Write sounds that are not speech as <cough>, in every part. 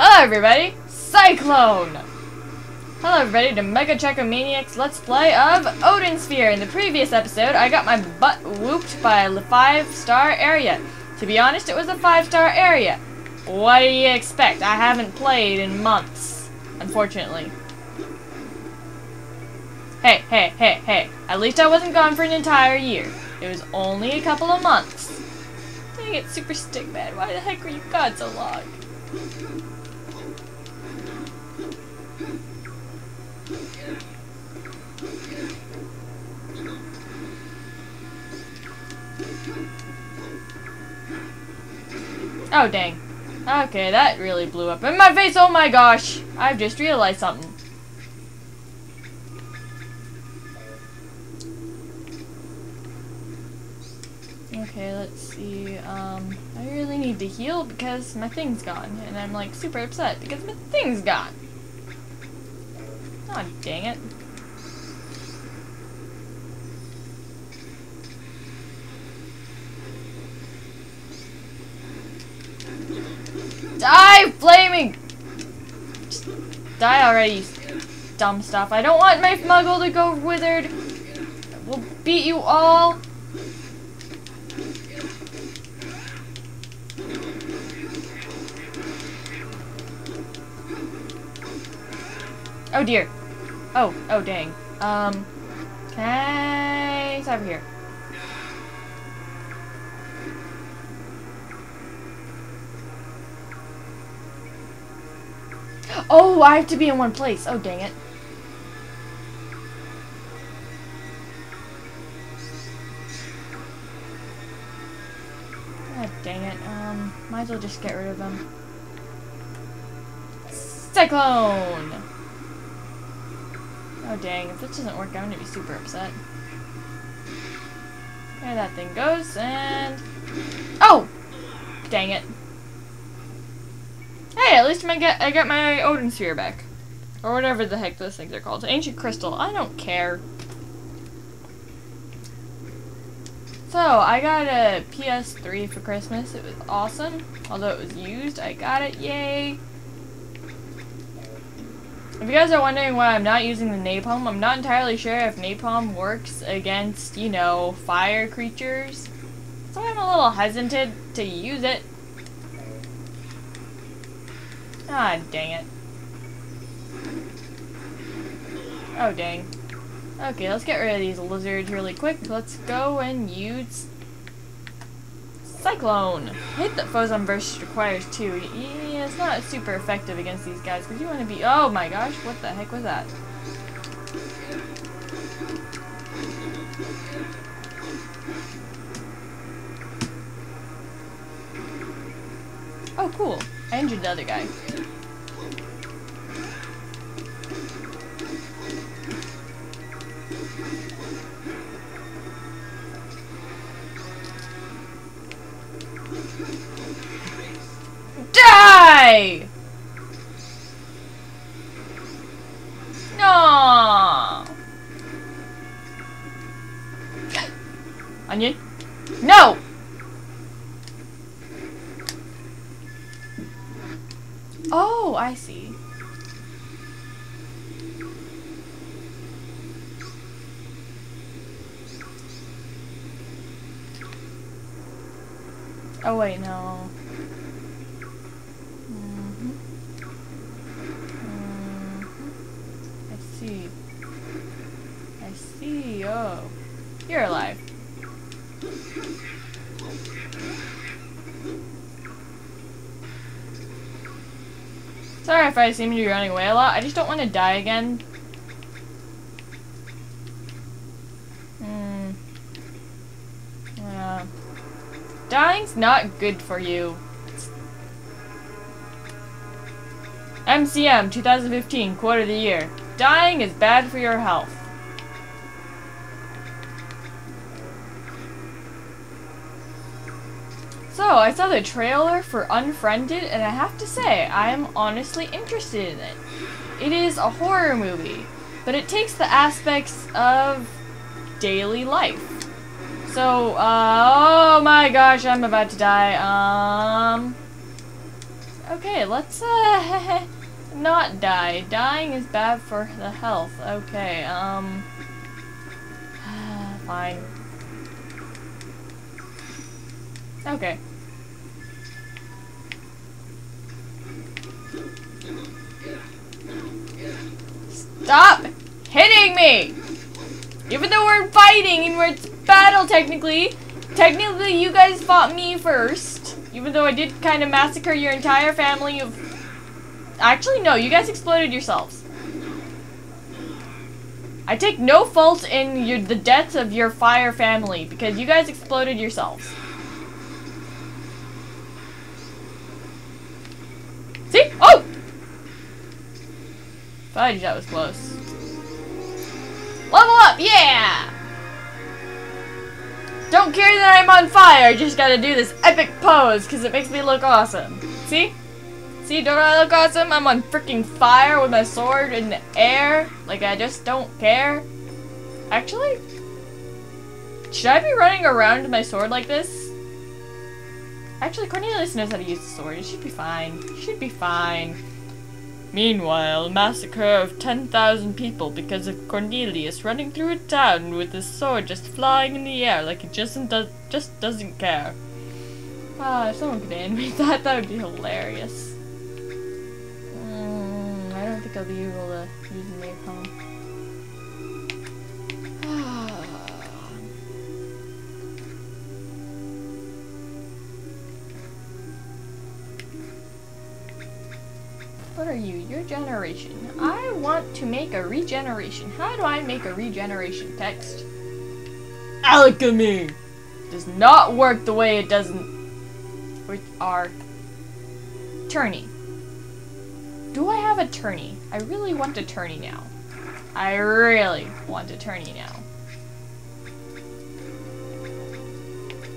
Hello everybody, Cyclone! Hello everybody to MegaChocoManiac's Let's Play of Odin Sphere. In the previous episode, I got my butt whooped by a 5-star area. To be honest, it was a 5-star area. What do you expect? I haven't played in months, unfortunately. Hey, hey, hey, hey. At least I wasn't gone for an entire year. It was only a couple of months. Dang it, Super Stickman. Why the heck were you gone so long? Oh, dang. Okay, that really blew up in my face. Oh my gosh. I've just realized something. Okay, let's see. Um, I really need to heal because my thing's gone. And I'm like super upset because my thing's gone. oh, dang it. Die, flaming! Just die already, dumb stuff. I don't want my muggle to go withered. We'll beat you all. Oh dear. Oh, oh dang. Um, I... It's over here. Oh, I have to be in one place. Oh, dang it. Dang it. Um, might as well just get rid of them. Cyclone! Oh dang, if this doesn't work, I'm gonna be super upset. There that thing goes, and... Oh! Dang it. At least I get I got my Odin sphere back. Or whatever the heck those things are called. Ancient crystal. I don't care. So, I got a PS3 for Christmas. It was awesome. Although it was used, I got it. Yay! If you guys are wondering why I'm not using the napalm, I'm not entirely sure if napalm works against, you know, fire creatures. So I'm a little hesitant to use it. Ah, dang it. Oh, dang. Okay, let's get rid of these lizards really quick. Let's go and use Cyclone. Hit that foes on burst requires two. Yeah, it's not super effective against these guys because you want to be. Oh my gosh, what the heck was that? Oh, cool. I injured the other guy. Oh wait, no. Mm-hmm. I see. I see. Oh. You're alive. Sorry if I seem to be running away a lot. I just don't want to die again. Hmm. Yeah. Dying's not good for you. MCM 2015, quote of the year. Dying is bad for your health. So, I saw the trailer for Unfriended, and I have to say, I am honestly interested in it. It is a horror movie, but it takes the aspects of daily life. So, uh, oh my gosh, I'm about to die. Um, Okay, let's uh <laughs> not die. Dying is bad for the health. Okay, um <sighs> fine. Okay. Stop hitting me! Even though we're fighting and we're battle technically, technically you guys fought me first. Even though I did kind of massacre your entire family of... Actually, no, you guys exploded yourselves. I take no fault in your, the deaths of your fire family because you guys exploded yourselves. See? Oh! Fudge, that was close. Level up, yeah! Don't care that I'm on fire, I just gotta do this epic pose because it makes me look awesome. See? See, don't I look awesome? I'm on freaking fire with my sword in the air. Like, I just don't care. Actually, should I be running around with my sword like this? Actually, Cornelius knows how to use the sword. Should be fine. Should be fine. Meanwhile, massacre of 10,000 people because of Cornelius running through a town with his sword just flying in the air like he just, does, just doesn't care. Ah, if someone could animate <laughs> that, that would be hilarious. Mm, I don't think I'll be able to use napalm. What are you? Your generation. I want to make a regeneration. How do I make a regeneration text? Alchemy! Does not work the way it doesn't with our tourney. Do I have a tourney? I really want a tourney now. I really want a tourney now.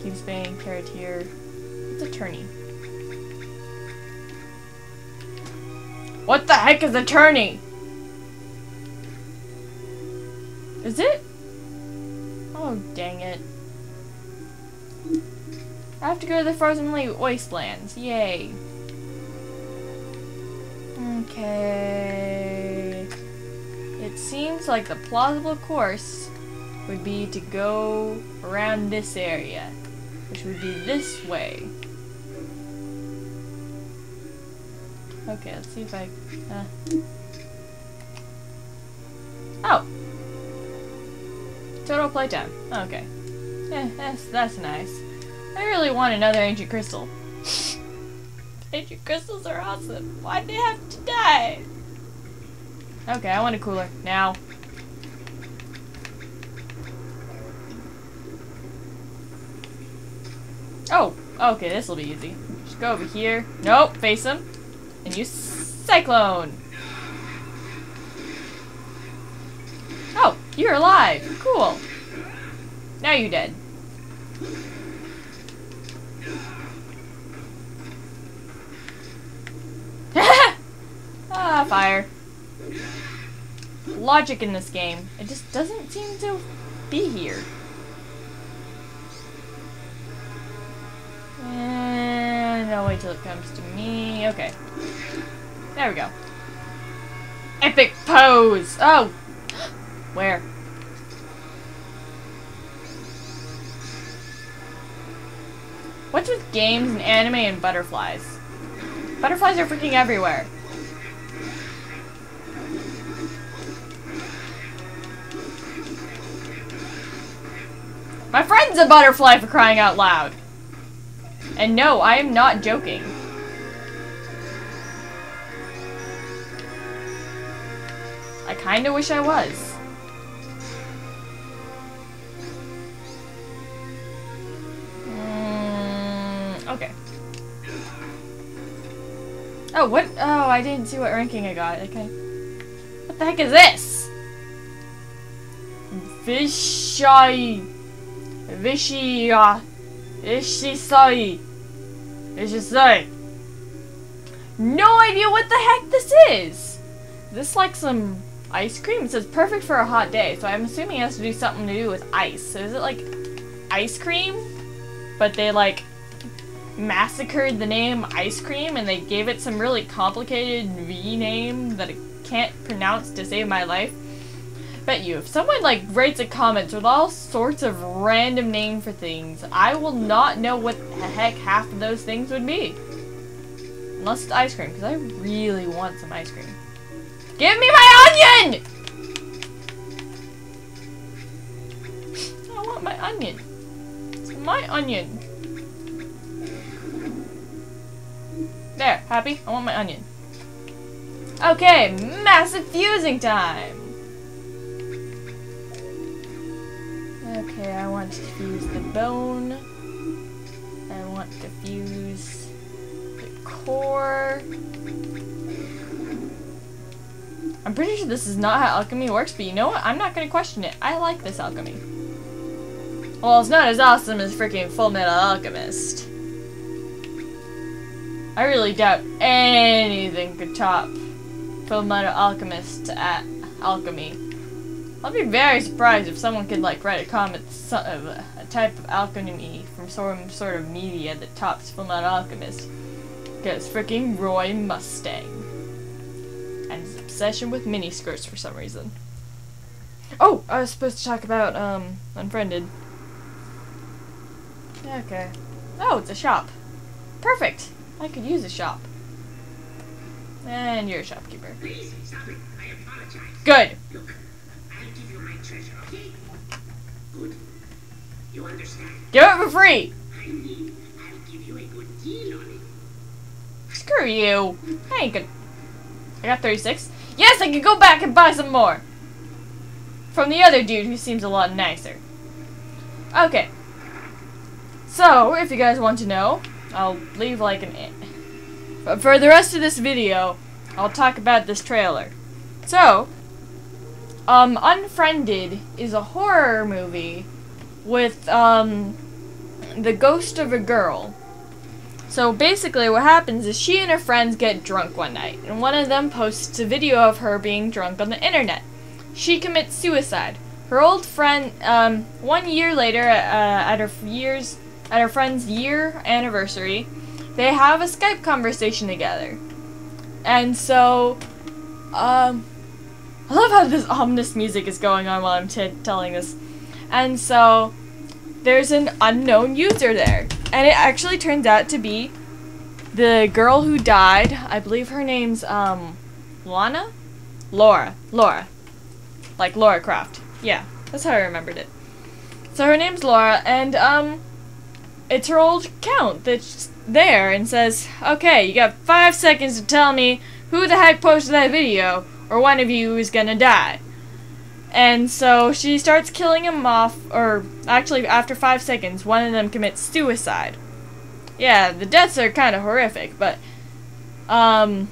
Keep spinning, carrot here. It's a tourney. What the heck is a tourney? Is it? Oh, dang it. I have to go to the frozen wastelands. Yay. Okay. It seems like the plausible course would be to go around this area, which would be this way. Okay, let's see if I... Uh. Oh! Total playtime. Okay. Yeah, that's, that's nice. I really want another ancient crystal. <laughs> ancient crystals are awesome. Why'd they have to die? Okay, I want a cooler. Now. Oh, okay, this will be easy. Just go over here. Nope, face him. And use Cyclone! Oh, you're alive! Cool! Now you're dead. <laughs> ah, fire. Logic in this game. It just doesn't seem to be here. And I'll wait till it comes to me. Okay. There we go. Epic pose! Oh! <gasps> Where? What's with games and anime and butterflies? Butterflies are freaking everywhere. My friend's a butterfly for crying out loud. And no, I am not joking. I kinda wish I was. Mm, okay. Oh, what? Oh, I didn't see what ranking I got. Okay. What the heck is this? Vishai. Vishia. Ishisai. Ishisai. No idea what the heck this is. Is this like some ice cream? It says perfect for a hot day, so I'm assuming it has to do something to do with ice. So is it like ice cream? But they like massacred the name ice cream and they gave it some really complicated V name that I can't pronounce to save my life. Bet you, if someone like writes a comment with all sorts of random name for things, I will not know what the heck half of those things would be. Unless it's ice cream, because I really want some ice cream. Give me my onion! I want my onion. It's my onion. There, happy? I want my onion. Okay, massive fusing time! Okay, I want to fuse the bone. I want to fuse the core. I'm pretty sure this is not how alchemy works, but you know what? I'm not going to question it. I like this alchemy. Well, it's not as awesome as freaking Fullmetal Alchemist. I really doubt anything could top Fullmetal Alchemist at alchemy. I'll be very surprised if someone could like write a comment of a type of alchemy from some sort of media that tops Fullmetal Alchemist. Because freaking Roy Mustang and his obsession with miniskirts for some reason. Oh, I was supposed to talk about, um, Unfriended. Okay. Oh, it's a shop. Perfect! I could use a shop. And you're a shopkeeper. Please, stop it. I apologize. Good! Look, I'll give you my treasure, okay? Good. You understand? Give it for free! I mean, I'll give you a good deal on it. Screw you! I ain't good. I got 36. Yes, I can go back and buy some more! From the other dude who seems a lot nicer. Okay. So, if you guys want to know, I'll leave like an... But for the rest of this video, I'll talk about this trailer. So, um, Unfriended is a horror movie with, um, the ghost of a girl. So basically what happens is she and her friends get drunk one night, and one of them posts a video of her being drunk on the internet. She commits suicide. Her old friend, um, one year later, uh, at her years, at her friend's year anniversary, they have a Skype conversation together. And so, um, I love how this ominous music is going on while I'm telling this. And so, there's an unknown user there. And it actually turns out to be the girl who died. I believe her name's, um, Lana? Laura. Laura. Like Laura Croft. Yeah, that's how I remembered it. So her name's Laura, and, um, it's her old count that's there and says, okay, you got five seconds to tell me who the heck posted that video, or one of you is gonna die. And so she starts killing him off, or actually, after five seconds, one of them commits suicide. Yeah, the deaths are kind of horrific, but, um,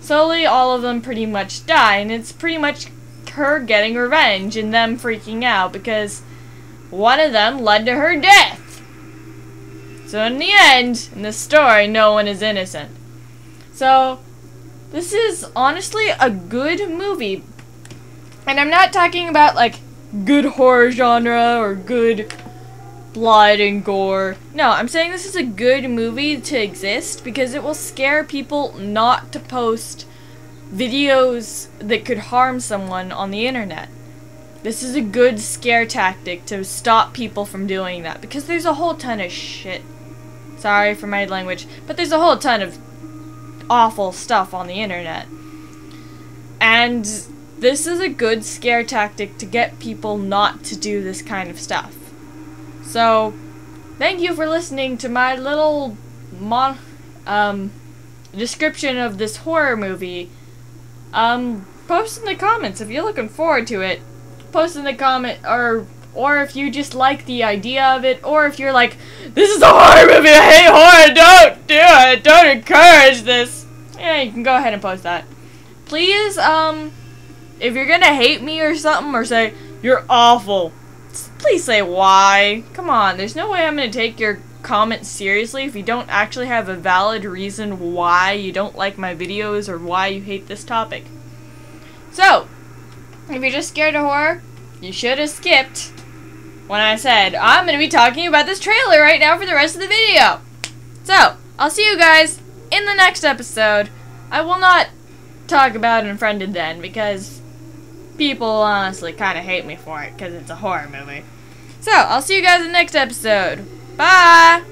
slowly all of them pretty much die, and it's pretty much her getting revenge and them freaking out because one of them led to her death. So in the end, in the story, no one is innocent. So, this is honestly a good movie. And I'm not talking about like good horror genre or good blood and gore. No, I'm saying this is a good movie to exist because it will scare people not to post videos that could harm someone on the internet. This is a good scare tactic to stop people from doing that because there's a whole ton of shit. Sorry for my language, but there's a whole ton of awful stuff on the internet. And this is a good scare tactic to get people not to do this kind of stuff. So, thank you for listening to my little mon um description of this horror movie. Um, post in the comments if you're looking forward to it. Post in the comment or or if you just like the idea of it, or if you're like, this is a horror movie, I hate horror, don't do it, don't encourage this. Yeah, you can go ahead and post that. Please, um, if you're gonna hate me or something, or say, you're awful, please say why. Come on, there's no way I'm gonna take your comment seriously if you don't actually have a valid reason why you don't like my videos or why you hate this topic. So, if you're just scared of horror, you should have skipped when I said, I'm going to be talking about this trailer right now for the rest of the video. So, I'll see you guys in the next episode. I will not talk about Unfriended then because people honestly kind of hate me for it because it's a horror movie. So, I'll see you guys in the next episode. Bye!